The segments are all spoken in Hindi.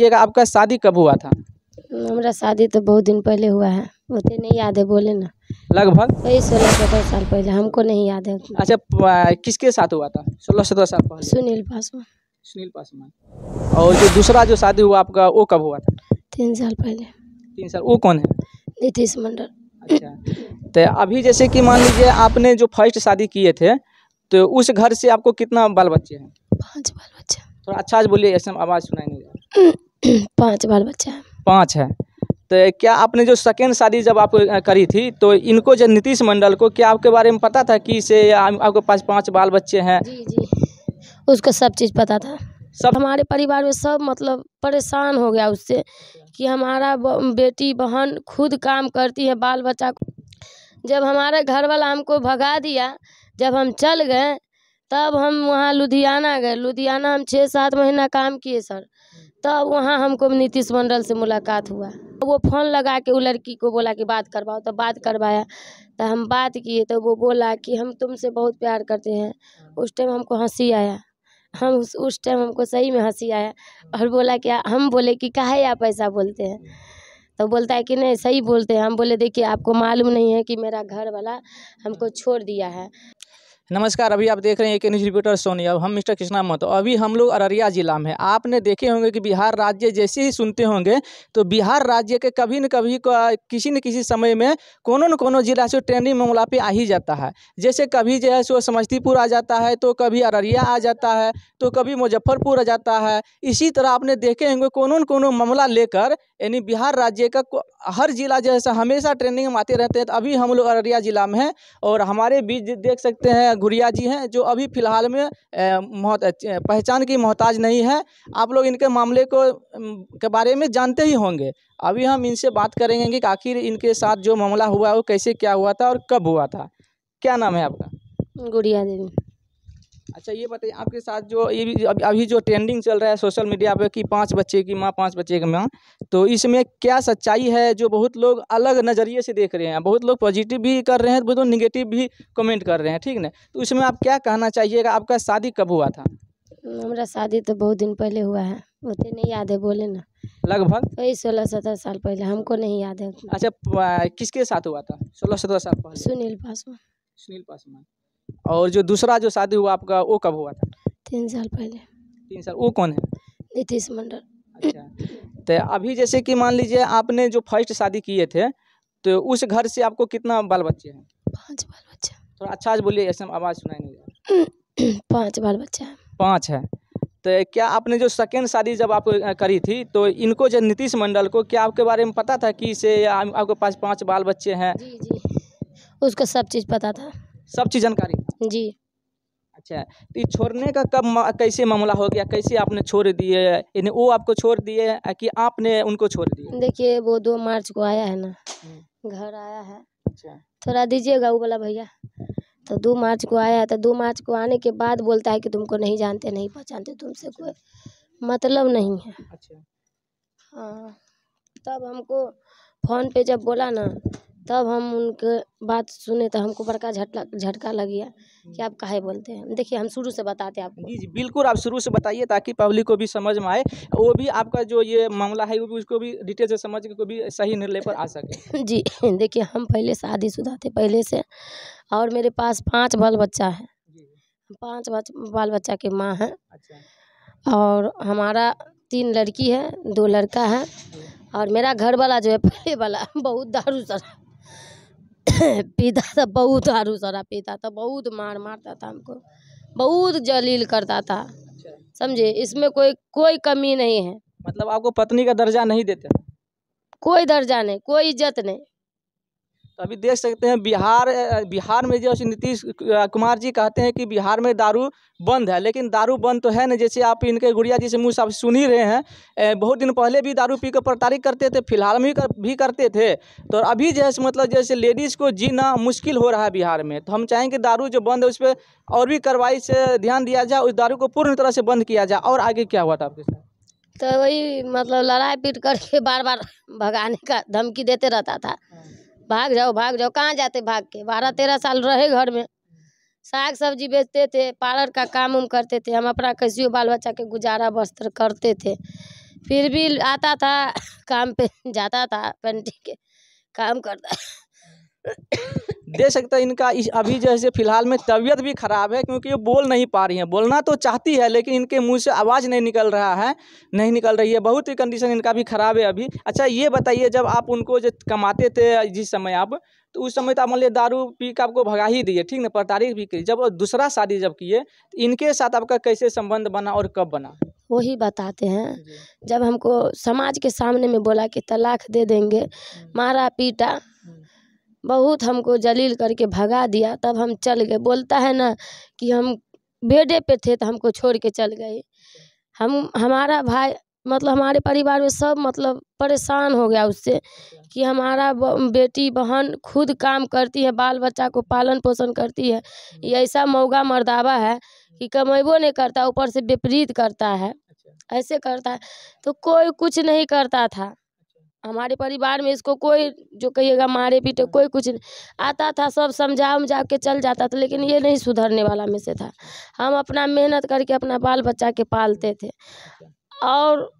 ये आपका शादी कब हुआ था? हमारा शादी तो बहुत दिन पहले हुआ है उतने नहीं याद है बोले ना। लगभग? वही सोलह सत्रह साल पहले हमको नहीं याद है अच्छा प- किसके साथ हुआ था? सोलह सत्रह साल पहले। सुनील पासवान। सुनील पासवान। और जो दूसरा जो शादी हुआ आपका वो कब हुआ था? तीन साल पहले। तीन साल वो कौन है? नीतीश मंडल। अच्छा तो अभी जैसे कि मान लीजिए आपने जो फ़र्स्ट शादी किए थे तो उस घर से आपको कितना बाल बच्चे हैं? पाँच बाल बच्चे। थोड़ा अच्छा से बोलिए ऐसे आवाज़ सुनाई नहीं दे रहा। पाँच बाल बच्चा है। पाँच है। तो क्या आपने जो सेकेंड शादी जब आप करी थी तो इनको जो नीतीश मंडल को क्या आपके बारे में पता था कि इसे आपके पास पाँच बाल बच्चे हैं? जी जी। उसको सब चीज़ पता था। सब हमारे परिवार में सब मतलब परेशान हो गया उससे कि हमारा बेटी बहन खुद काम करती है बाल बच्चा को। जब हमारे घर वाला हमको भगा दिया जब हम चल गए तब हम वहाँ लुधियाना गए। लुधियाना हम छः सात महीना काम किए सर। तब वहाँ हमको नीतीश मंडल से मुलाकात हुआ। वो फ़ोन लगा के वो लड़की को बोला कि बात करवाओ तो बात करवाया। तो हम बात किए तो वो बोला कि हम तुमसे बहुत प्यार करते हैं। उस टाइम हमको हँसी आया। हम उस टाइम हमको सही में हँसी आया और बोला कि हम बोले कि काहे आप ऐसा बोलते हैं? तो बोलता है कि नहीं, सही बोलते हैं। हम बोले, देखिए, आपको मालूम नहीं है कि मेरा घर वाला हमको छोड़ दिया है। नमस्कार, अभी आप देख रहे हैं एक न्यूज़ रिपोर्टर सोनिया हम मिस्टर कृष्णा महतो, अभी हम लोग अररिया जिला में आपने देखे होंगे कि बिहार राज्य जैसे ही सुनते होंगे तो बिहार राज्य के कभी न कभी किसी न किसी समय में कोनो न कोनो जिला से ट्रेंडिंग मामला पे आ ही जाता है। जैसे कभी जो है सो समस्तीपुर आ जाता है तो कभी अररिया आ जाता है तो कभी मुजफ्फरपुर आ जाता है। इसी तरह आपने देखे होंगे, कोनो न कोनो मामला लेकर यानी बिहार राज्य का हर जिला जैसा हमेशा ट्रेनिंग में आते रहते हैं। तो अभी हम लोग अररिया जिला में हैं और हमारे बीच देख सकते हैं गुड़िया जी हैं, जो अभी फ़िलहाल में पहचान की मोहताज नहीं है। आप लोग इनके मामले को के बारे में जानते ही होंगे। अभी हम इनसे बात करेंगे कि आखिर इनके साथ जो मामला हुआ है वो कैसे क्या हुआ था और कब हुआ था। क्या नाम है आपका? गुड़िया देवी। अच्छा ये बताइए आपके साथ जो ये अभी जो ट्रेंडिंग चल रहा है सोशल मीडिया पे कि पाँच बच्चे की माँ पाँच बच्चे की माँ तो इसमें क्या सच्चाई है जो बहुत लोग अलग नज़रिए से देख रहे हैं? बहुत लोग पॉजिटिव भी कर रहे हैं बहुत लोग निगेटिव भी कमेंट कर रहे हैं ठीक ना? तो इसमें आप क्या कहना चाहिएगा आपका शादी कब हुआ था? हमारा शादी तो बहुत दिन पहले हुआ है उतने नहीं याद है बोले ना। लगभग? वही सोलह सत्रह साल पहले हमको नहीं याद है। अच्छा किसके साथ हुआ था? सोलह सत्रह साल पहले। सुनील पासवान। सुनील पासवान। और जो दूसरा जो शादी हुआ आपका वो कब हुआ था? तीन साल पहले। तीन साल वो कौन है? नीतीश मंडल। अच्छा। तो अभी जैसे कि मान लीजिए आपने जो फ़र्स्ट शादी किए थे तो उस घर से आपको कितना बाल बच्चे हैं? पाँच बाल बच्चा थोड़ा अच्छा से बोलिए ऐसे आवाज़ सुनाई नहीं पाँच बाल बच्चे है। पाँच है। तो क्या आपने जो सेकेंड शादी जब आप करी थी तो इनको जो नीतीश मंडल को क्या आपके बारे में पता था कि इसे आपके पास पाँच बाल बच्चे हैं? जी जी। उसको सब चीज़ पता था। सब चीज़ जानकारी? जी। अच्छा तो छोड़ने का कब मा- कैसे मामला हो गया? कैसे आपने छोड़ दिए? यानी वो आपको छोड़ दिए कि आपने उनको छोड़ दिए? देखिए वो दो मार्च को आया है ना। हम्म, घर आया है। अच्छा। थोड़ा दीजिएगा वो वाला भैया। तो दो मार्च को आया है तो दो मार्च को आने के बाद बोलता है कि तुमको नहीं जानते नहीं पहचानते तुमसे कोई मतलब नहीं है। अच्छा। हाँ तब हमको फ़ोन पे जब बोला ना तब हम उनके बात सुने तो हमको बड़का झटका झटका लग गया कि आप काहे बोलते हैं। देखिए हम शुरू से बताते हैं आपको। जी जी बिल्कुल आप शुरू से बताइए ताकि पब्लिक को भी समझ में आए। वो भी आपका जो ये मामला है वो भी उसको भी डिटेल से समझ के कोई भी सही निर्णय पर आ सके। जी देखिए हम पहले शादीशुदा थे पहले से। और मेरे पास पाँच बाल बच्चा है पाँच बाल बच्चा की माँ है। अच्छा। और हमारा तीन लड़की है दो लड़का है। और मेरा घर वाला जो है पहले वाला बहुत दारू शराब पीता था बहुत दारू सारा पीता था बहुत मार मारता था हमको। बहुत जलील करता था। अच्छा। समझे? इसमें कोई कोई कमी नहीं है। मतलब आपको पत्नी का दर्जा नहीं देते? कोई दर्जा नहीं कोई इज़्ज़त नहीं। तो अभी देख सकते हैं बिहार बिहार में जो है नीतीश कुमार जी कहते हैं कि बिहार में दारू बंद है लेकिन दारू बंद तो है नहीं। जैसे आप इनके गुड़िया जी से मुँह से आप सुन ही रहे हैं बहुत दिन पहले भी दारू पी कर प्रताड़ित करते थे फ़िलहाल में कर, भी करते थे। तो अभी जैसे मतलब जैसे लेडीज़ को जीना मुश्किल हो रहा है बिहार में तो हम चाहेंगे दारू जो बंद है उस पर और भी कार्रवाई से ध्यान दिया जाए उस दारू को पूर्ण तरह से बंद किया जाए और आगे क्या हुआ था आपके साथ? तो वही मतलब लड़ाई पीट करके बार बार भगाने का धमकी देते रहता था। भाग जाओ भाग जाओ। कहाँ जाते भाग के? बारह तेरह साल रहे घर में। साग सब्ज़ी बेचते थे, पार्लर का काम उम करते थे। हम अपना कैसे बाल बच्चा के गुजारा वस्त्र करते थे। फिर भी आता था काम पे, जाता था, पेंटिंग के काम करता दे सकते हैं इनका इस अभी जैसे फ़िलहाल में तबीयत भी खराब है क्योंकि ये बोल नहीं पा रही हैं। बोलना तो चाहती है लेकिन इनके मुँह से आवाज़ नहीं निकल रहा है नहीं निकल रही है। बहुत ही कंडीशन इनका भी खराब है अभी। अच्छा ये बताइए जब आप उनको जो कमाते थे जिस समय आप तो उस समय तो आप मान लिया दारू पी के आपको भगा ही दिए ठीक ना पर तारीख भी की जब दूसरा शादी जब किए तो इनके साथ आपका कैसे संबंध बना और कब बना? वही बताते हैं। जब हमको समाज के सामने में बोला कि तलाक दे देंगे मारा पीटा बहुत हमको जलील करके भगा दिया। तब हम चल गए। बोलता है ना कि हम बेडे पे थे तो हमको छोड़ के चल गए। हम, हमारा भाई मतलब हमारे परिवार में सब मतलब परेशान हो गया उससे कि हमारा बेटी, बहन खुद काम करती है, बाल बच्चा को पालन पोषण करती है। ये ऐसा मौगा मर्दावा है कि कमेबो नहीं करता, ऊपर से विपरीत करता है। ऐसे करता है। तो कोई कुछ नहीं करता था। हमारे परिवार में इसको कोई जो कहिएगा मारे पीटे कोई कुछ नहीं आता था सब समझा उमझा के चल जाता था लेकिन ये नहीं सुधरने वाला में से था। हम अपना मेहनत करके अपना बाल बच्चा के पालते थे। और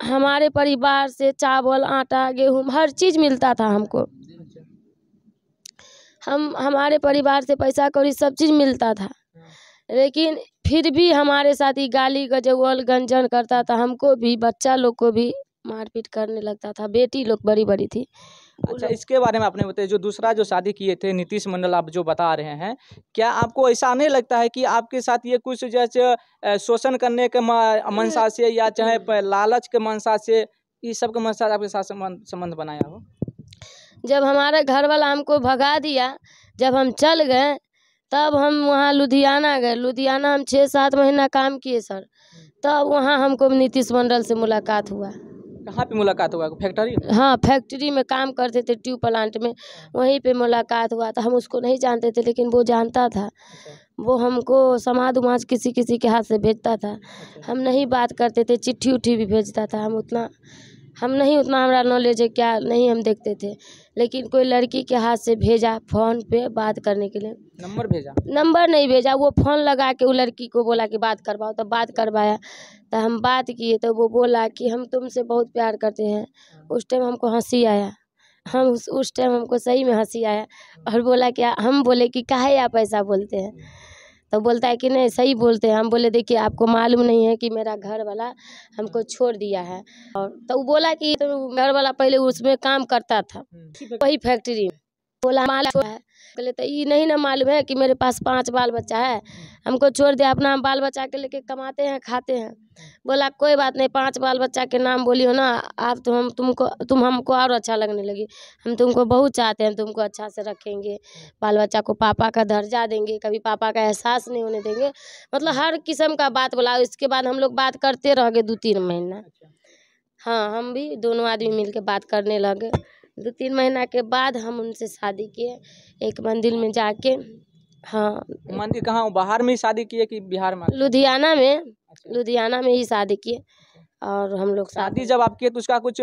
हमारे परिवार से चावल आटा गेहूँ हर चीज़ मिलता था हमको। हम हमारे परिवार से पैसा कौड़ी सब चीज़ मिलता था। लेकिन फिर भी हमारे साथ ही गाली गजौल गंजन करता था। हमको भी बच्चा लोग को भी मारपीट करने लगता था। बेटी लोग बड़ी बड़ी थी। अच्छा। इसके बारे में आपने बताया जो दूसरा जो शादी किए थे नीतीश मंडल आप जो बता रहे हैं क्या आपको ऐसा नहीं लगता है कि आपके साथ ये कुछ जैसे शोषण करने के म- मंशा से या चाहे लालच के मंशा से इस सब के मनसा आपके साथ संबंध संबंध बनाया हो? जब हमारा घर वाला हमको भगा दिया जब हम चल गए तब हम वहाँ लुधियाना गए। लुधियाना हम छः सात महीना काम किए सर। तब वहाँ हमको नीतीश मंडल से मुलाकात हुआ। कहाँ पे मुलाकात हुआ? फैक्ट्री हाँ फैक्ट्री में काम करते थे ट्यूब प्लांट में। वहीं पे मुलाकात हुआ था। हम उसको नहीं जानते थे लेकिन वो जानता था। वो हमको समाज उमाज किसी किसी के हाथ से भेजता था। हम नहीं बात करते थे चिट्ठी उट्ठी भी भेजता था। हम उतना हम नहीं उतना हमारा नॉलेज है क्या नहीं हम देखते थे। लेकिन कोई लड़की के हाथ से भेजा फ़ोन पे बात करने के लिए। नंबर भेजा? नंबर नहीं भेजा। वो फ़ोन लगा के वो लड़की को बोला कि बात करवाओ तो बात करवाया। तो हम बात किए तो वो बोला कि हम तुमसे बहुत प्यार करते हैं। उस टाइम हमको हँसी आया। हम उस उस टाइम हमको सही में हँसी आया और बोला क्या हम बोले कि काहे आप ऐसा बोलते हैं? तो बोलता है कि नहीं सही बोलते हैं। हम बोले देखिए आपको मालूम नहीं है कि मेरा घर वाला हमको छोड़ दिया है। और तो वो बोला कि तो घर वाला पहले उसमें काम करता था वही फैक्ट्री में। बोला मालूम है। बोले तो ये नहीं ना मालूम है कि मेरे पास पाँच बाल बच्चा है। हमको छोड़ दे अपना बाल बच्चा के लेके कमाते हैं खाते हैं। बोला कोई बात नहीं पाँच बाल बच्चा के नाम बोली हो ना आप तो हम तुमको तुम हमको और अच्छा लगने लगी। हम तुमको बहुत चाहते हैं तुमको अच्छा से रखेंगे। बाल बच्चा को पापा का दर्जा देंगे कभी पापा का एहसास नहीं होने देंगे। मतलब हर किस्म का बात बोला इसके बाद हम लोग बात करते रह गए दो तीन महीना। हाँ हम भी दोनों आदमी मिल के बात करने लगे। दो तीन महीना के बाद हम उनसे शादी किए एक मंदिर में जाके। हाँ। मंदिर कहाँ बाहर में ही शादी किए कि बिहार में? लुधियाना में लुधियाना में ही शादी किए और हम लोग शादी जब आप किए तो उसका कुछ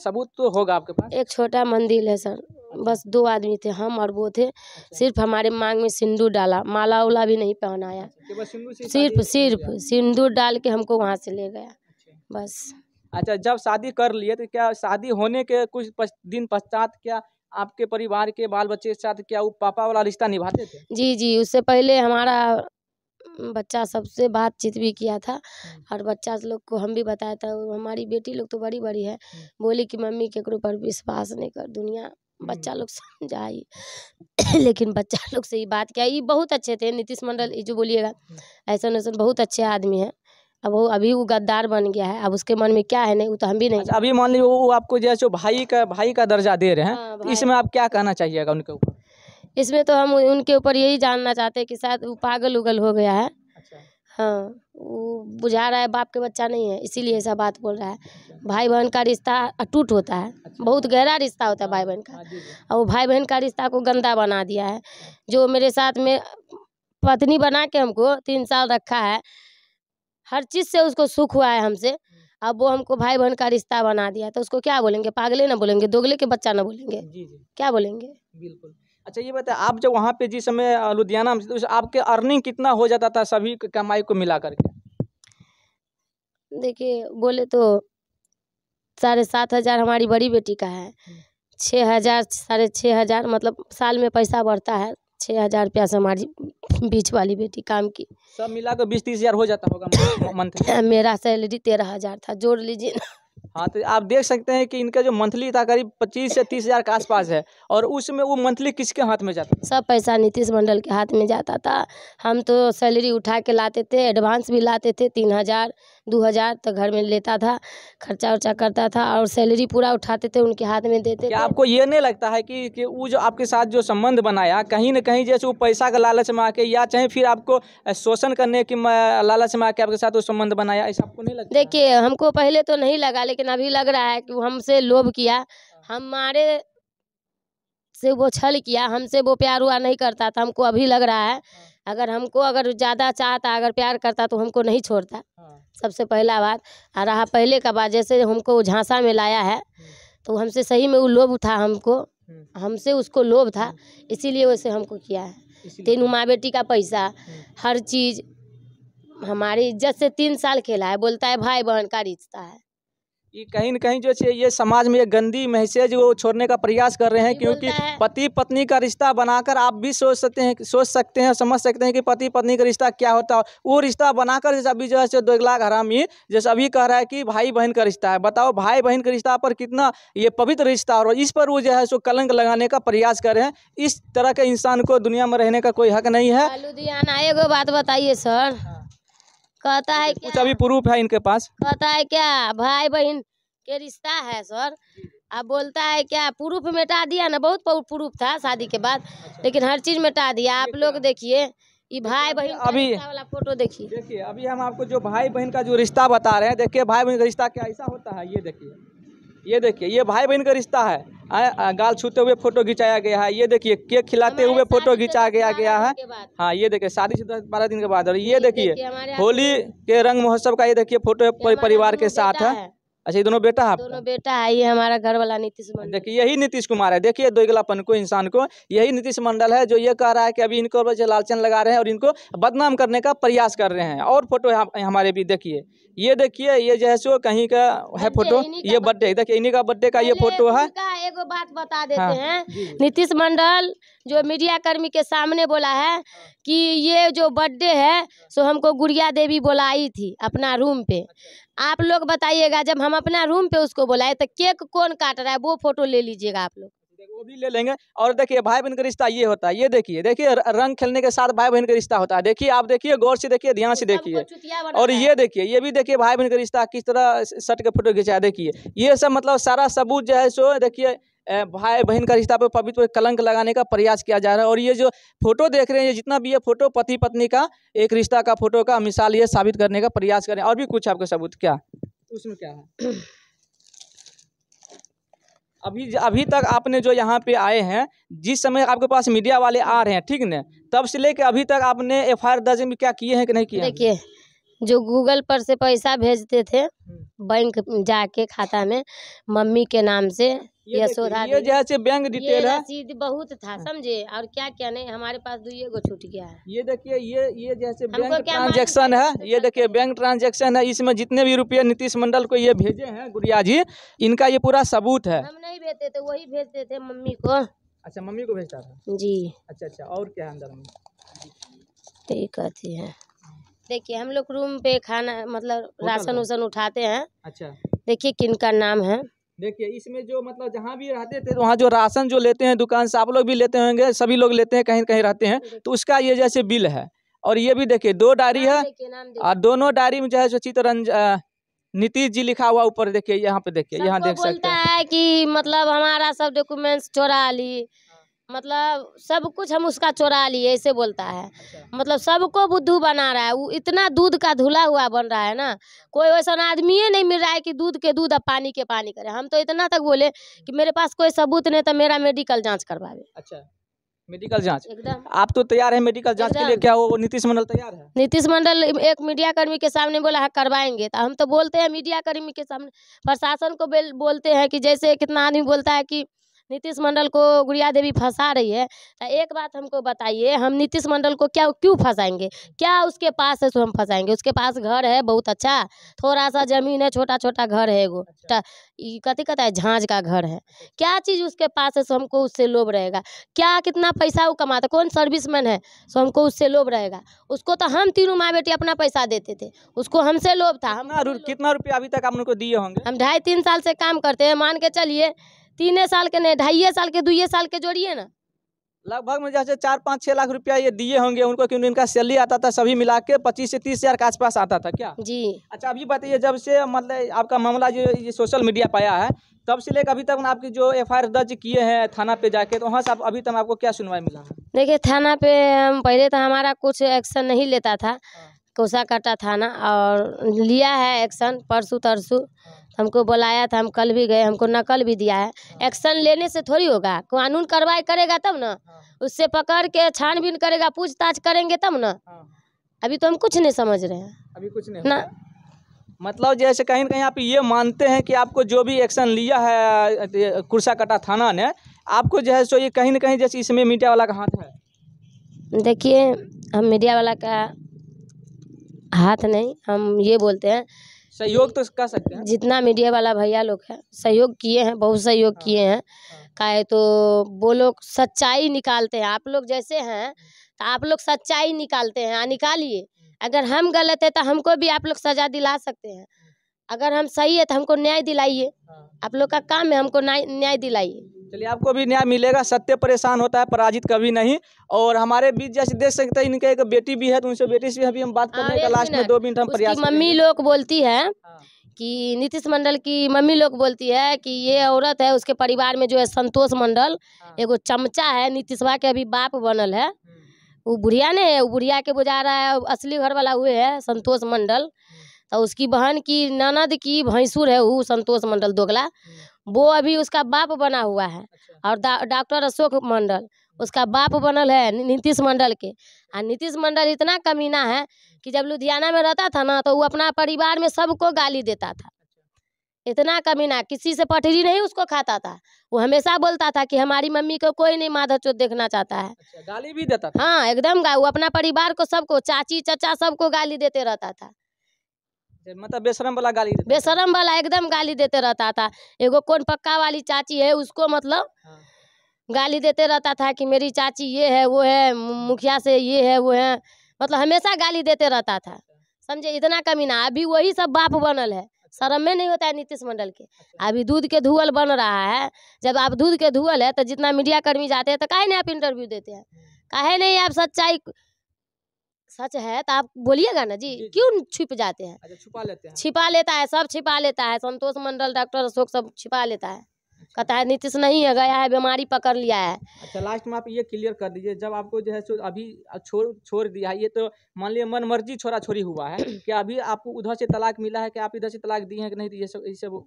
सबूत तो होगा आपके पास? एक छोटा मंदिर है सर बस दो आदमी थे हम और वो थे। सिर्फ़ हमारे मांग में सिंदूर डाला माला उला भी नहीं पहनाया। ही सिर्फ़ सिर्फ़ सिंदूर डाल के हमको वहाँ से ले गया बस। अच्छा जब शादी कर लिए तो क्या शादी होने के कुछ पश्च- दिन पश्चात क्या आपके परिवार के बाल बच्चे के साथ क्या वो पापा वाला रिश्ता निभाते थे? जी जी उससे पहले हमारा बच्चा सबसे बातचीत भी किया था। और बच्चा लोग को हम भी बताया था हमारी बेटी लोग तो बड़ी बड़ी है बोली कि मम्मी केकरो पर विश्वास नहीं कर दुनिया बच्चा लोग समझाई लेकिन बच्चा लोग से ही बात किया ये बहुत अच्छे थे। नीतीश मंडल ये जो बोलिएगा ऐसा ऐसा बहुत अच्छे आदमी हैं। अब वो अभी वो गद्दार बन गया है अब उसके मन में क्या है नहीं वो तो हम भी नहीं अच्छा अभी मान लीजिए वो आपको जैसे भाई का भाई का दर्जा दे रहे हैं हाँ, तो इसमें आप क्या कहना चाहिएगा उनके ऊपर? इसमें तो हम उनके ऊपर यही जानना चाहते हैं कि शायद वो पागल उगल हो गया है। अच्छा। हाँ वो बुझा रहा है बाप के बच्चा नहीं है इसीलिए ऐसा बात बोल रहा है। भाई बहन का रिश्ता अटूट होता है बहुत गहरा रिश्ता होता है भाई बहन का। हाँ और वो भाई बहन का रिश्ता को गंदा बना दिया है। जो मेरे साथ में पत्नी बना के हमको तीन साल रखा है हर चीज़ से उसको सुख हुआ है हमसे। अब वो हमको भाई बहन का रिश्ता बना दिया तो उसको क्या बोलेंगे? पागले ना बोलेंगे दोगले के बच्चा ना बोलेंगे। जी जी। क्या बोलेंगे? बिल्कुल। अच्छा ये बताए आप जब वहाँ पे जिस समय लुधियाना में तो आपके अर्निंग कितना हो जाता था सभी कमाई को मिला करके? देखिए बोले तो साढ़े सात हज़ार हमारी बड़ी बेटी का है। छः हज़ार साढ़े छः हज़ार मतलब साल में पैसा बढ़ता है। छः हज़ार रुपया से हमारी बीच वाली बेटी काम की। सब मिला कर बीस तीस हज़ार हो जाता होगा मंथ मेरा सैलरी तेरह हज़ार था जोड़ लीजिए ना। हाँ तो आप देख सकते हैं कि इनका जो मंथली था करीब पच्चीस से तीस हज़ार के आसपास है और उसमें वो मंथली किसके हाथ में जाता? सब पैसा नीतीश मंडल के हाथ में जाता था। हम तो सैलरी उठा के लाते थे एडवांस भी लाते थे तीन हज़ार। दो हज़ार तो घर में लेता था खर्चा उर्चा करता था और सैलरी पूरा उठाते थे उनके हाथ में देते क्या थे। आपको ये नहीं लगता है कि कि वो जो आपके साथ जो संबंध बनाया कहीं ना कहीं जैसे वो पैसा का लालच में आके या चाहे फिर आपको शोषण करने की लालच में आके आपके साथ वो संबंध बनाया ऐसा आपको नहीं लगता? देखिए हमको पहले तो नहीं लगा लेकिन अभी लग रहा है कि वो हमसे लोभ किया। हमारे से वो छल किया हमसे वो प्यार हुआ नहीं करता था हमको अभी लग रहा है। अगर हमको अगर ज़्यादा चाहता अगर प्यार करता तो हमको नहीं छोड़ता। हाँ, सबसे पहला बात और रहा पहले का बात जैसे हमको झांसा में लाया है तो हमसे सही में वो लोभ था हमको। हम्म, हमसे उसको लोभ था इसीलिए वैसे हमको किया है। तीनों माँ बेटी का पैसा हर चीज़ हमारी इज़्ज़त से तीन साल खेला है बोलता है भाई बहन का रिश्ता है। ये कहीं न कहीं जो है ये समाज में ये गंदी मैसेज वो छोड़ने का प्रयास कर रहे हैं क्योंकि है। पति पत्नी का रिश्ता बनाकर आप भी सोच सकते हैं सोच सकते हैं समझ सकते हैं कि पति पत्नी का रिश्ता क्या होता है। वो रिश्ता बनाकर जैसे अभी जो है सो दोगला हरामी जैसे अभी कह रहा है कि भाई बहन का रिश्ता है। बताओ भाई बहन का रिश्ता पर कितना ये पवित्र रिश्ता और इस पर वो जो है सो कलंक लगाने का प्रयास कर रहे हैं। इस तरह के इंसान को दुनिया में रहने का कोई हक नहीं है। लुधियाना एगो बात बताइए सर। कहता है कुछ अभी प्रूफ है इनके पास? कहता है क्या? भाई बहन के रिश्ता है सर। अब बोलता है क्या? प्रूफ मिटा दिया ना बहुत प्रूफ था शादी के बाद लेकिन हर चीज़ मिटा दिया। आप लोग देखिए ये भाई बहन अभी- वाला फ़ोटो देखिए। देखिए अभी हम आपको जो भाई बहन का जो रिश्ता बता रहे हैं देखिए भाई बहन का रिश्ता क्या ऐसा होता है ये देखिए। ये देखिए ये भाई बहन का रिश्ता है। आ, गाल छूते हुए फ़ोटो खिंचाया गया है। ये देखिए केक खिलाते हुए फ़ोटो खिंचाया खिंचा गया गया है। हाँ ये देखिए शादी से दस बारह दिन के बाद। और ये देखिए होली के रंग महोत्सव का ये देखिए फ़ोटो परिवार के साथ है। अच्छा ये दोनों बेटा है दोनों बेटा है ये हमारा घर वाला नीतीश मंडल। देखिए यही नीतीश कुमार है। देखिए दोगलापन को इंसान को यही नीतीश मंडल है जो ये कह रहा है कि अभी इनको लालचन लगा रहे हैं और इनको बदनाम करने का प्रयास कर रहे हैं। और फ़ोटो हमारे भी देखिए। ये देखिए ये जो है सो कहीं का है फ़ोटो ये बर्थडे देखिए इन्हीं का बर्थडे का ये फ़ोटो है। एगो बात बता देते हाँ, हैं। नीतीश मंडल जो मीडिया कर्मी के सामने बोला है कि ये जो बर्थडे है सो हमको गुड़िया देवी बुलाई थी अपना रूम पे। आप लोग बताइएगा जब हम अपना रूम पे उसको बुलाए तो केक कौन काट रहा है? वो फ़ोटो ले लीजिएगा आप लोग। वो भी ले लेंगे। और देखिए भाई बहन का रिश्ता ये होता है ये देखिए देखिए रंग खेलने के साथ भाई बहन का रिश्ता होता है। देखिए आप देखिए गौर से देखिए ध्यान से देखिए। और ये देखिए ये भी देखिए भाई बहन का रिश्ता किस तरह सट के फ़ोटो खिंचा देखिए ये सब मतलब सारा सबूत जो है सो देखिए भाई बहन का रिश्ता पे पवित्र कलंक लगाने का प्रयास किया जा रहा है और ये जो फ़ोटो देख रहे हैं ये जितना भी ये फ़ोटो पति पत्नी का एक रिश्ता का फ़ोटो का मिसाल ये साबित करने का प्रयास करें। और भी कुछ आपका सबूत क्या? उसमें क्या है? अभी अभी तक आपने जो यहाँ पे आए हैं जिस समय आपके पास मीडिया वाले आ रहे हैं ठीक न? तब से लेके अभी तक आपने एफ़ आई आर दर्ज में क्या किए हैं कि नहीं किए देखिए जो गूगल पर से पैसा भेजते थे बैंक जाके खाता में मम्मी के नाम से यशोधा देखिए, ये जैसे बैंक ये डिटेल है रसीद बहुत था समझे? और क्या क्या नहीं हमारे पास दुइये गो छूट गया है। ये देखिए ये ये जैसे बैंक ट्रांजैक्शन है ये क्या देखिए बैंक ट्रांजैक्शन है इसमें जितने भी रुपये नीतीश मंडल को ये भेजे हैं गुड़िया जी इनका ये पूरा सबूत है। हम नहीं भेजते थे वही भेजते थे मम्मी को। अच्छा मम्मी को भेजता था? जी। अच्छा अच्छा और क्या है अंदर में? ठीक है। देखिए हम लोग रूम पे खाना मतलब राशन है। उसन उठाते हैं। अच्छा। देखिए किनका नाम है। देखिए इसमें जो मतलब जहाँ भी रहते थे वहाँ जो राशन जो लेते हैं दुकान से आप लोग भी लेते होंगे सभी लोग लेते हैं कहीं कहीं रहते हैं तो उसका ये जैसे बिल है। और ये भी देखिए दो डायरी है। और दोनों डायरी में जो है सो चितरंज नीतीश जी लिखा हुआ ऊपर देखिए यहाँ पे देखिए यहाँ देख सकते हैं। है कि मतलब हमारा सब डॉक्यूमेंट्स चोरा ली। मतलब सब कुछ हम उसका चोरा लिए ऐसे बोलता है। मतलब सबको बुद्धू बना रहा है वो इतना दूध का धुला हुआ बन रहा है ना कोई वैसा आदमी ही नहीं मिल रहा है कि दूध के दूध अब पानी के पानी करे। हम तो इतना तक बोले कि मेरे पास कोई सबूत नहीं तो मेरा मेडिकल जाँच करवावे। अच्छा मेडिकल जाँच। एकदम। आप तो तैयार है मेडिकल जाँच के लिए क्या वो नीतीश मंडल तैयार है? नीतीश मंडल एक मीडिया कर्मी के सामने बोला है करवाएँगे। तो हम तो बोलते हैं मीडिया कर्मी के सामने प्रशासन को बोलते हैं कि जैसे कितना आदमी बोलता है कि नीतीश मंडल को गुड़िया देवी फंसा रही है तो एक बात हमको बताइए हम नीतीश मंडल को क्या क्यों फंसाएँगे? क्या उसके पास है सो हम फंसाएँगे? उसके पास घर है बहुत अच्छा थोड़ा सा ज़मीन है छोटा छोटा घर है एगो अच्छा। ई कथी कहता है झांझ का घर है। क्या चीज़ उसके पास है सो हमको उससे लोभ रहेगा? क्या कितना पैसा वो कमाता? कौन सर्विसमैन है सो हमको उससे लोभ रहेगा? उसको तो हम तीनों माँ बेटी अपना पैसा देते थे उसको हमसे लोभ था हम कितना कितना रुपया अभी तक आप उनको दिए होंगे? हम ढाई तीन साल से काम करते हैं मान के चलिए तीन साल के नहीं ढाई साल के दुइये साल के जोड़िए ना। लगभग में जैसे चार पाँच छः लाख रुपया ये दिए होंगे उनको क्योंकि इनका सैलरी आता था सभी मिला के पच्चीस से तीस हज़ार के आसपास आता था क्या? जी। अच्छा अभी बताइए जब से मतलब आपका मामला जो ये सोशल मीडिया पाया है तब से लेकर अभी तक आपकी जो एफ़ आई आर दर्ज किए हैं थाना पे जाके तो वहाँ से आप अभी तक आपको क्या सुनवाई मिला? है देखिए थाना पे हम पहले तो हमारा कुछ एक्शन नहीं लेता था कोसा काटा थाना और लिया है एक्शन परसों तरसों हमको बुलाया था हम कल भी गए हमको नकल भी दिया है। एक्शन लेने से थोड़ी होगा कानून कार्रवाई करेगा तब ना। उससे पकड़ के छानबीन करेगा पूछताछ करेंगे तब ना। अभी तो हम कुछ नहीं समझ रहे हैं। अभी कुछ नहीं ना। है? मतलब जैसे कहीं न कहीं आप ये मानते हैं कि आपको जो भी एक्शन लिया है अ, कुर्सा कटा थाना ने आपको जो है सो ये कहीं ना कहीं जैसे इसमें मीडिया वाला का हाथ है? देखिए हम मीडिया वाला का हाथ नहीं हम ये बोलते हैं सहयोग तो कर सकते हैं। जितना मीडिया वाला भैया लोग हैं सहयोग किए हैं बहुत सहयोग हाँ, किए हैं। काहे तो वो लोग सच्चाई निकालते हैं। आप लोग जैसे हैं तो आप लोग सच्चाई निकालते हैं। हाँ, निकालिए। अगर हम गलत है तो हमको भी आप लोग सजा दिला सकते हैं। अगर हम सही है तो हमको न्याय दिलाइए। आप लोग का काम है हमको न्याय न्याय दिलाइए। चलिए आपको भी न्याय मिलेगा सत्य परेशान होता है पराजित कभी नहीं। और हमारे बीच जैसे देख सकते हैं इनके एक बेटी भी है तो उनसे बेटी से अभी हम बात हाँ, करने का लास्ट में दो मिनट हम प्रयास मम्मी लोग बोलती है हाँ, कि नीतीश मंडल की मम्मी लोग बोलती है कि ये औरत है उसके परिवार में जो है संतोष मंडल हाँ, एगो चमचा है नीतीशवा के अभी बाप बनल है। हम्म, वो बुढ़िया ने है वो बुढ़िया के बुझा रहा है असली घर वाला हुए है संतोष मंडल। तो उसकी बहन की ननद की भैंसुर है वो संतोष मंडल दोगला। हम्म, वो अभी उसका बाप बना हुआ है अच्छा, और डॉक्टर अशोक मंडल उसका बाप बनल है नीतीश मंडल के। आ नीतीश मंडल इतना कमीना है कि जब लुधियाना में रहता था ना तो वो अपना परिवार में सबको गाली देता था। इतना कमीना किसी से पटरी नहीं उसको खाता था। वो हमेशा बोलता था कि हमारी मम्मी को कोई नहीं माधव चोट देखना चाहता है। अच्छा गाली भी देता था? हाँ एकदम गा वो अपना परिवार को सबको चाची चाचा सबको गाली देते रहता था। मतलब बेशरम वाला गाली देता। बेशरम वाला एकदम गाली देते रहता था। एगो कौन पक्का वाली चाची है उसको मतलब हाँ, गाली देते रहता था कि मेरी चाची ये है वो है मुखिया से ये है वो है। मतलब हमेशा गाली देते रहता था। समझे? इतना कमी ना। अभी वही सब बाप बनल है। शर्म में नहीं होता है नीतीश मंडल के। अभी दूध के धुअल बन रहा है। जब आप दूध के धुअल है तो जितना मीडिया कर्मी जाते हैं तो काहे नहीं आप इंटरव्यू देते हैं? काहे नहीं आप सच्चाई सच है तो आप बोलिएगा ना जी जी। क्यों छुप जाते हैं? अच्छा छुपा लेते हैं। छिपा लेता है सब छिपा लेता है संतोष मंडल डॉक्टर अशोक सब छिपा लेता है। कहता है नीतीश नहीं है गया है बीमारी पकड़ लिया है। अच्छा लास्ट में आप ये क्लियर कर दीजिए जब आपको जो है सो अभी छोड़ छोड़ दिया है ये तो मान लिया मन मर्ज़ी छोरा छोरी हुआ है क्या अभी आपको उधर से तलाक मिला है कि आप इधर से तलाक दिए हैं कि नहीं ये सब ये सब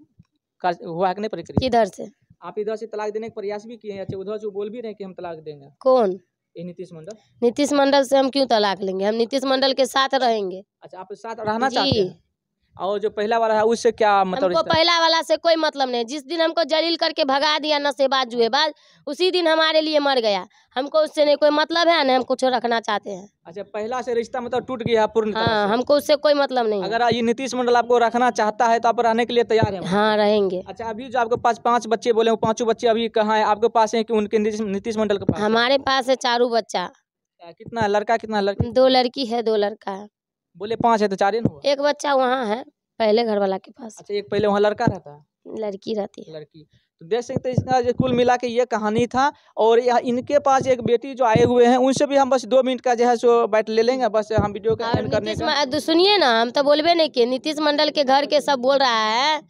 हुआ है कि नहीं प्रक्रिया? किधर से? आप इधर से तलाक देने का प्रयास भी किए हैं अच्छा उधर से बोल भी रहे हैं कि हम तलाक देंगे। कौन? ये नीतीश मंडल? नीतीश मंडल से हम क्यों तलाक लेंगे? हम नीतीश मंडल के साथ रहेंगे। अच्छा आप साथ रहना चाहते हैं? और जो पहला वाला है उससे क्या मतलब हमको पहला वाला से कोई मतलब नहीं। जिस दिन हमको जलील करके भगा दिया नशेबाज जुएबाज उसी दिन हमारे लिए मर गया। हमको उससे नहीं कोई मतलब है ना हम कुछ रखना चाहते हैं। अच्छा पहला से रिश्ता मतलब टूट गया है पूर्ण हाँ हमको उससे कोई मतलब नहीं अगर ये नीतीश मंडल आपको रखना चाहता है तो आप रहने के लिए तैयार है? हाँ रहेंगे। अच्छा अभी जो आपके पास पाँच बच्चे बोले पाँचों बच्चे अभी कहाँ है? आपके पास है कि उनके नीतीश मंडल के पास? हमारे पास है चारू बच्चा। अच्छा, कितना लड़का कितना लड़की? दो लड़की है दो लड़का। है बोले पाँच है तो चार ही ना हुआ एक बच्चा वहाँ है पहले घर वाला के पास। अच्छा एक पहले वहाँ लड़का रहता है? लड़की रहती है। लड़की। तो देख सकते हैं इसका जो कुल मिला के ये कहानी था और यह इनके पास एक बेटी जो आए हुए हैं उनसे भी हम बस दो मिनट का जो है सो बैठ ले लेंगे बस हम वीडियो का एंड करने का। सुनिए ना हम तो बोलबे नहीं किए नीतीश मंडल के घर के सब बोल रहा है।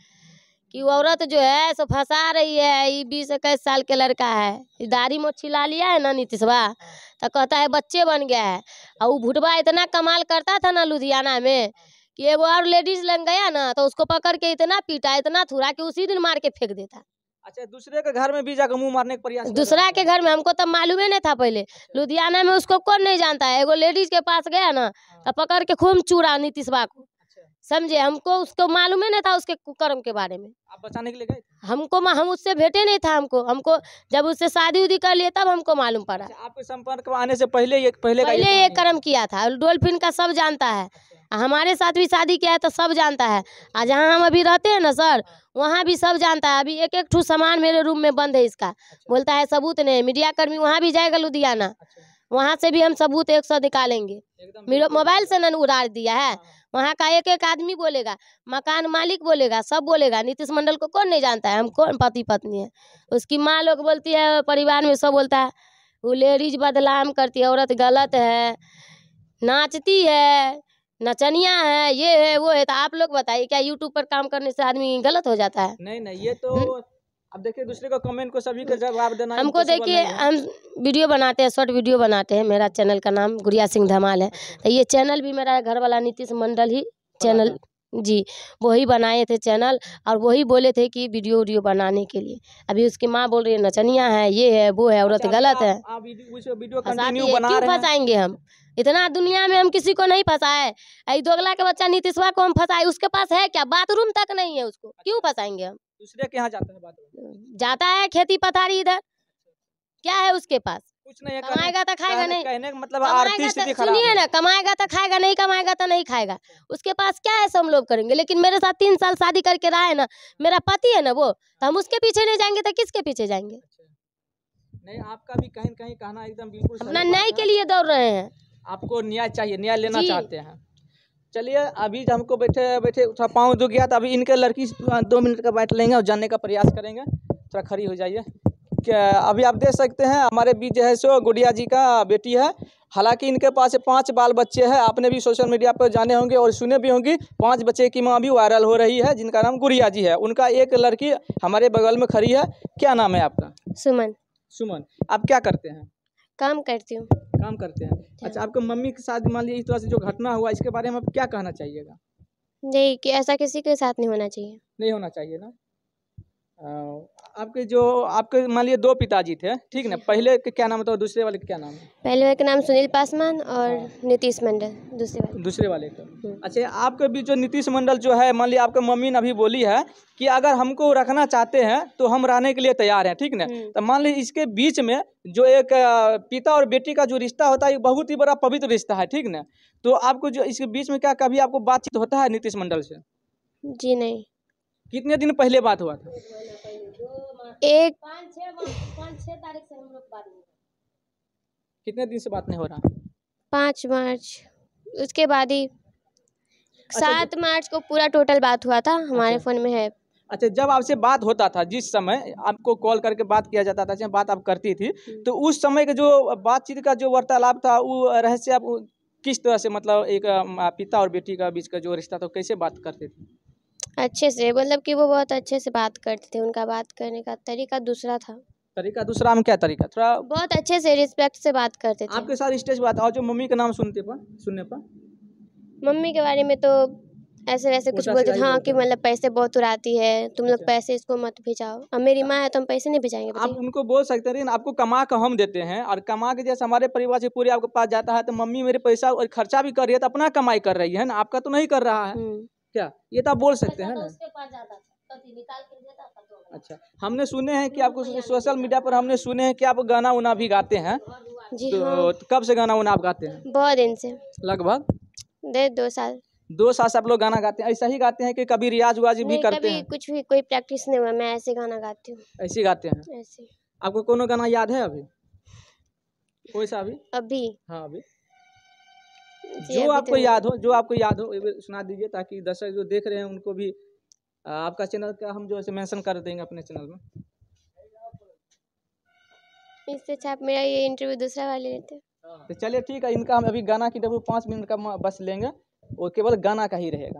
कि वो औरत जो है सो फंसा रही है ये बीस इक्कीस साल के लड़का है। दाढ़ी मोछ लिया है ना नीतीशवा तो कहता है बच्चे बन गया है। और वो भुटवा इतना कमाल करता था ना लुधियाना में कि एगो और लेडीज़ लग गया ना तो उसको पकड़ के इतना पीटा इतना थुरा कि उसी दिन मार के फेंक देता। अच्छा दूसरे के घर में भी जाकर मुँह मारने का प्रयास दूसरा के घर में हमको तब मालूम ही नहीं था पहले। लुधियाना में उसको कौन नहीं जानता है? एगो लेडीज़ के पास गया ना तो पकड़ के खूब चूड़ा नीतीशवा को। अच्छा, समझे? हमको उसको मालूम ही नहीं था उसके कुकर्म के बारे में। आप बचाने के लिए गए हमको हम उससे भेटे नहीं था हमको। हमको जब उससे शादी उदी कर लिए तब हमको मालूम पड़ा। अच्छा, आपके संपर्क में आने से पहले ये पहले पहले ये है? कर्म किया था। डोल्फिन का सब जानता है। हमारे साथ भी शादी किया है तो सब जानता है। और जहाँ हम अभी रहते हैं ना सर वहाँ भी सब जानता है। अभी एक एक ठू सामान मेरे रूम में बंद है इसका। बोलता है सबूत नहीं मीडिया कर्मी वहाँ भी जाएगा लुधियाना। अच्छा, वहाँ से भी हम सबूत एक सौ निकालेंगे। मोबाइल से न उड़ा दिया है। हाँ, वहाँ का एक एक आदमी बोलेगा मकान मालिक बोलेगा सब बोलेगा नीतीश मंडल को कौन नहीं जानता है? हम कौन पति पत्नी है? उसकी माँ लोग बोलती है परिवार में सब बोलता है वो लेडीज़ बदनाम करती है औरत गलत है नाचती है नचनिया है ये है वो है। तो आप लोग बताइए क्या यूट्यूब पर काम करने से आदमी गलत हो जाता है? नहीं नहीं ये तो अब देखिए दूसरे को कमेंट को सभी का जवाब देना हमको देखिए हम वीडियो बनाते हैं शॉर्ट वीडियो बनाते हैं मेरा चैनल का नाम गुड़िया सिंह धमाल है। तो ये चैनल भी मेरा घर वाला नीतीश मंडल ही चैनल जी वही बनाए थे चैनल और वही बोले थे कि वीडियो वीडियो बनाने के लिए। अभी उसकी माँ बोल रही है नचनिया है ये है वो है औरत अच्छा, गलत है। क्यों फंसाएँगे हम? इतना दुनिया में हम किसी को नहीं फंसाए। आई दोगला के बच्चा नीतीशवा को हम फंसाए उसके पास है क्या? बाथरूम तक नहीं है उसको। क्यों फंसाएँगे हम? दूसरे के यहाँ जाता है बात करने। जाता है खेती पथारी इधर। क्या है उसके पास? कुछ नहीं कमाएगा तो खाएगा नहीं। कहने का मतलब तो सुनिए ना कमाएगा तो खाएगा नहीं कमाएगा तो नहीं खाएगा। उसके पास क्या है सो हम लोग करेंगे। लेकिन मेरे साथ तीन साल शादी करके रहा है ना मेरा पति है ना वो तो हम उसके पीछे नहीं जाएँगे तो किसके पीछे जाएँगे? नहीं आपका भी कहीं कहीं कहना एकदम बिल्कुल अपना न्याय के लिए दौड़ रहे हैं। आपको न्याय चाहिए न्याय लेना चाहते हैं। चलिए अभी जो हमको बैठे बैठे थोड़ा पाँव दुख गया तो अभी इनके लड़की दो मिनट का बैठ लेंगे और जानने का प्रयास करेंगे। थोड़ा खड़ी हो जाइए। क्या अभी आप देख सकते हैं हमारे बीच जो है सो गुड़िया जी का बेटी है। हालाँकि इनके पास पाँच बाल बच्चे हैं आपने भी सोशल मीडिया पर जाने होंगे और सुने भी होंगे पाँच बच्चे की माँ भी वायरल हो रही है जिनका नाम गुड़िया जी है। उनका एक लड़की हमारे बगल में खड़ी है। क्या नाम है आपका? सुमन। सुमन आप क्या करते हैं? काम करती हूँ। काम करते हैं। अच्छा आपके मम्मी के साथ मान लीजिए इस तरह से जो घटना हुआ इसके बारे में आप क्या कहना चाहिएगा? नहीं कि ऐसा किसी के साथ नहीं होना चाहिए। नहीं होना चाहिए ना? आपके जो आपके मान लीजिए दो पिताजी थे ठीक ना? पहले के क्या नाम था और दूसरे वाले का क्या नाम? है पहले वाले का नाम सुनील पासवान और नीतीश मंडल दूसरे वाले। दूसरे वाले का। हम्म। अच्छा आपके भी जो नीतीश मंडल जो है मान लीजिए आपके मम्मी ने अभी बोली है कि अगर हमको रखना चाहते हैं तो हम रहने के लिए तैयार हैं ठीक ना? हम्म। तो मान लीजिए इसके बीच में जो एक पिता और बेटी का जो रिश्ता होता है ये बहुत ही बड़ा पवित्र रिश्ता है ठीक ना? तो आपको जो इसके बीच में क्या कभी आपको बातचीत होता है नीतीश मंडल से? जी नहीं। कितने दिन पहले बात हुआ था? एक पाँच छः तारीख से हम लोग बात कितने दिन से बात नहीं हो रहा? पाँच मार्च। उसके बाद ही। सात मार्च को पूरा टोटल बात हुआ था हमारे अच्छा। फ़ोन में है। अच्छा जब आपसे बात होता था जिस समय आपको कॉल करके बात किया जाता था जब बात आप करती थी तो उस समय का जो बातचीत का जो वार्तालाप था वो रहस्य आप किस तरह से मतलब एक पिता और बेटी का बीच का जो रिश्ता था कैसे बात करते थे? अच्छे से मतलब कि वो बहुत अच्छे से बात करते थे उनका बात करने का तरीका दूसरा था। तरीका दूसरा में क्या तरीका? थोड़ा बहुत अच्छे से रिस्पेक्ट से बात करते थे। आपके साथ स्टेज बात और जो मम्मी का नाम सुनते पर सुनने पर? मम्मी के बारे में तो ऐसे वैसे कुछ बोलते थे हाँ कि मतलब पैसे बहुत उड़ाती है तुम लोग अच्छा। पैसे इसको मत भेजाओ। अब मेरी माँ है तो हम पैसे नहीं भेजाएँगे आप उनको बोल सकते हैं आपको कमा के हम देते हैं और कमा के जैसे हमारे परिवार से पूरे आपके पास जाता है तो मम्मी मेरे पैसा और खर्चा भी कर रही है तो अपना कमाई कर रही है ना? आपका तो नहीं कर रहा है। हम्म। क्या? ये तो आप बोल सकते हैं ना। तो अच्छा हमने सुने हैं कि आपको सोशल मीडिया पर हमने सुने हैं कि आप गाना उना भी गाते हैं। जी हाँ। तो कब से गाना उना आप गाते हैं? बहुत दिन से। लगभग? डेढ़ दो साल। दो साल से आप लोग गाना गाते हैं। ऐसा ही गाते हैं कि कभी रियाज उयाज भी करते कभी हैं? कुछ भी कोई प्रैक्टिस नहीं हुआ मैं ऐसे गाना गाती हूँ। ऐसे गाते हैं? ऐसे। आपको कोनो गाना याद है अभी? कोई सा अभी? अभी। हाँ अभी। जी, आपको याद हो जो आपको याद हो सुना दीजिए ताकि दर्शक जो देख रहे हैं उनको भी आपका चैनल का हम जो है मेंशन कर देंगे अपने चैनल में। इससे अच्छा आप मेरा ये इंटरव्यू दूसरा वाले लेते तो चलिए ठीक है इनका हम अभी गाना की डब्बू पाँच मिनट का बस लेंगे वो केवल गाना का ही रहेगा।